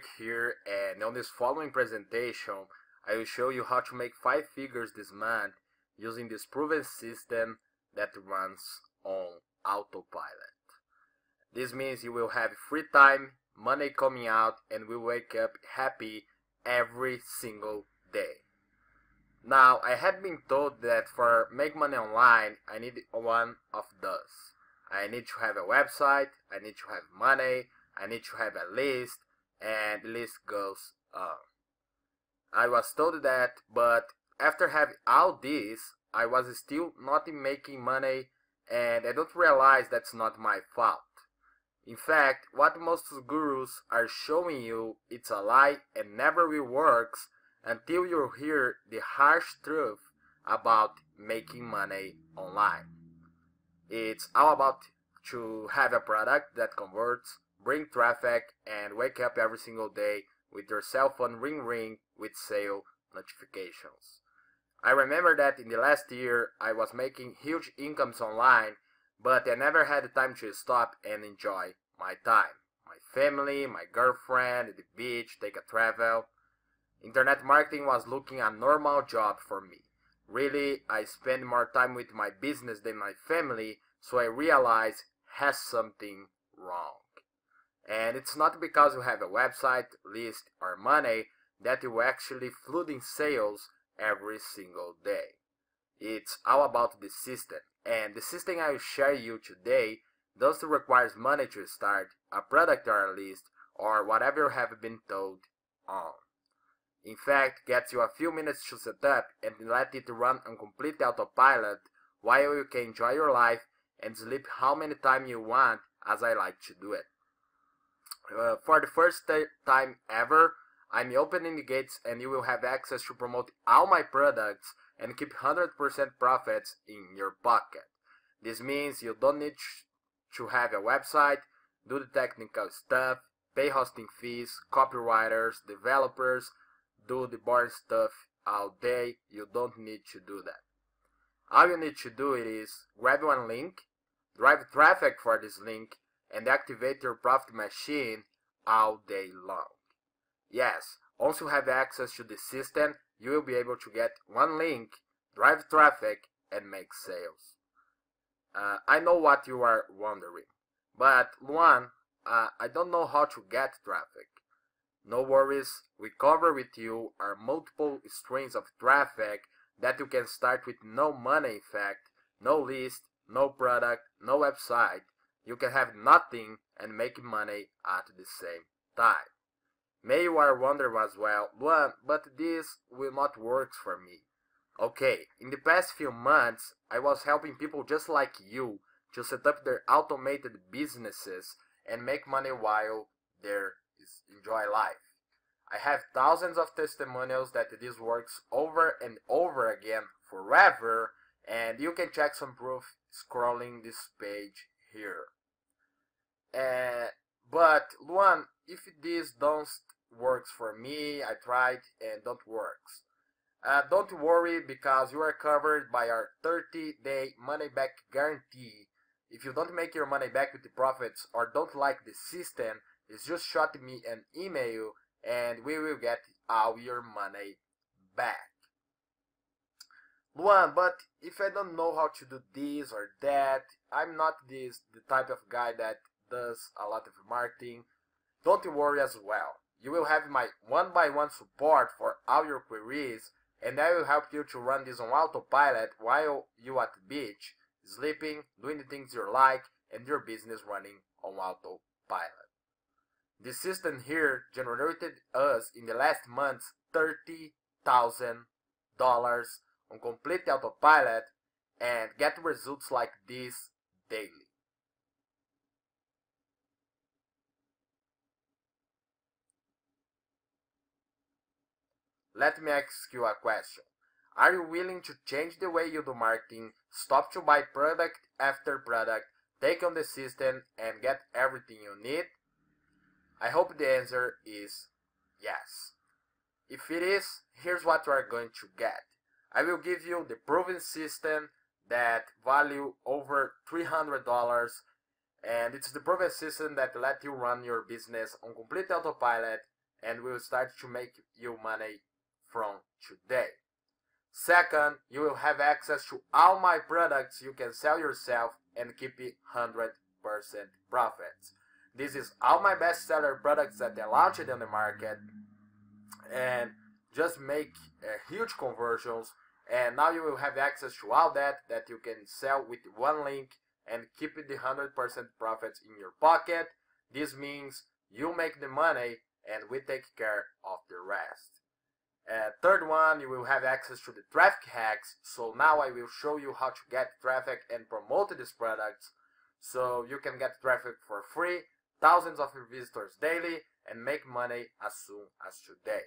Rick here and on this following presentation I will show you how to make 5 figures this month using this proven system that runs on autopilot. This means you will have free time, money coming out and will wake up happy every single day. Now I have been told that for make money online I need one of those. I need to have a website, I need to have money, I need to have a list, and the list goes on. Um, I was told that, but after having all this, I was still not making money, and I don't realize that's not my fault. In fact, what most gurus are showing you, it's a lie and never will works until you hear the harsh truth about making money online. It's all about to have a product that converts bring traffic, and wake up every single day with your cell phone ring ring with sale notifications. I remember that in the last year I was making huge incomes online, but I never had the time to stop and enjoy my time. My family, my girlfriend, the beach, take a travel. Internet marketing was looking a normal job for me. Really, I spend more time with my business than my family, so I realized has something wrong. And it's not because you have a website, list, or money that you actually flooding sales every single day. It's all about the system. And the system I will share you today doesn't require money to start a product or a list or whatever you have been told on. In fact, gets you a few minutes to set up and let it run on complete autopilot while you can enjoy your life and sleep how many times you want as I like to do it. Uh, for the first time ever, I'm opening the gates and you will have access to promote all my products and keep 100% profits in your pocket. This means you don't need to have a website, do the technical stuff, pay hosting fees, copywriters, developers, do the boring stuff all day. You don't need to do that. All you need to do is grab one link, drive traffic for this link, and activate your profit machine all day long. Yes, once you have access to the system, you will be able to get one link, drive traffic, and make sales. Uh, I know what you are wondering, but one, uh, I don't know how to get traffic. No worries, we cover with you our multiple streams of traffic that you can start with no money in fact, no list, no product, no website, you can have nothing and make money at the same time. May you are wondering as well, but this will not work for me. Okay, in the past few months, I was helping people just like you to set up their automated businesses and make money while they enjoy life. I have thousands of testimonials that this works over and over again forever and you can check some proof scrolling this page here. Uh, but Luan, if this don't works for me, I tried and don't works. Uh, don't worry because you are covered by our 30 day money back guarantee. If you don't make your money back with the profits or don't like the system, it's just shot me an email and we will get all your money back. Luan, but if I don't know how to do this or that, I'm not this the type of guy that does a lot of marketing. Don't worry as well. You will have my one by one support for all your queries and I will help you to run this on autopilot while you at the beach, sleeping, doing the things you like, and your business running on autopilot. The system here generated us in the last months $30,000 on complete autopilot and get results like this daily. Let me ask you a question. Are you willing to change the way you do marketing, stop to buy product after product, take on the system, and get everything you need? I hope the answer is yes. If it is, here's what you are going to get. I will give you the proven system that value over $300 And it's the proven system that let you run your business on complete autopilot and will start to make you money from today. Second, you will have access to all my products you can sell yourself and keep it 100% profits. This is all my bestseller products that I launched on the market and just make uh, huge conversions and now you will have access to all that that you can sell with one link and keep the 100% profits in your pocket. This means you make the money and we take care of the rest. Uh, third one, you will have access to the traffic hacks. So now I will show you how to get traffic and promote these products so you can get traffic for free, thousands of visitors daily, and make money as soon as today.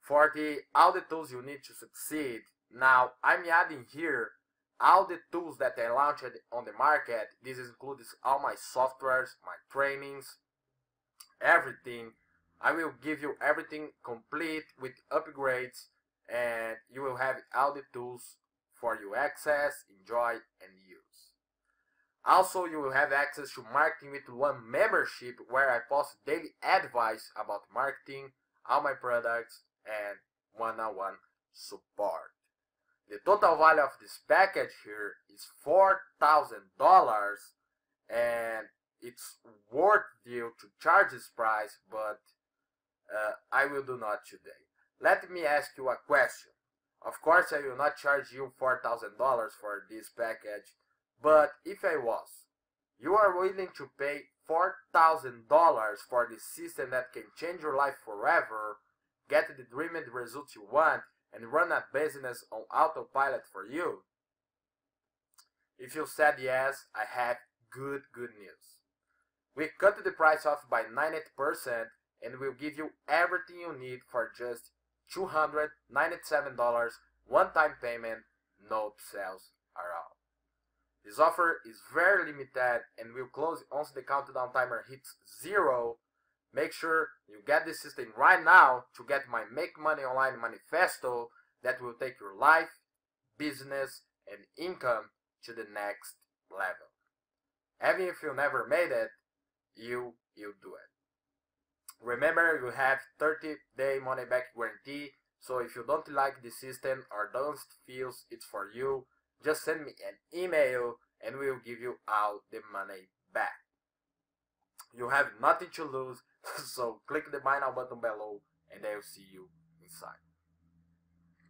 For the all the tools you need to succeed, now I'm adding here all the tools that I launched on the market. This includes all my softwares, my trainings, everything. I will give you everything complete with upgrades and you will have all the tools for you access, enjoy and use. Also, you will have access to Marketing with One membership where I post daily advice about marketing, all my products, and one-on-one support. The total value of this package here is $4,000 and it's worth you to charge this price, but uh, I will do not today. Let me ask you a question. Of course, I will not charge you $4,000 for this package, but if I was, you are willing to pay $4,000 for the system that can change your life forever, get the dream and results you want, and run a business on autopilot for you? If you said yes, I have good, good news. We cut the price off by 90% and we'll give you everything you need for just $297 one-time payment, no sales are all. This offer is very limited and will close once the countdown timer hits zero Make sure you get this system right now to get my Make Money Online manifesto that will take your life, business, and income to the next level. Even if you never made it, you you do it. Remember, you have 30 day money back guarantee. So if you don't like the system or don't feel it's for you, just send me an email and we'll give you all the money back. You have nothing to lose so click the buy now button below and I'll see you inside.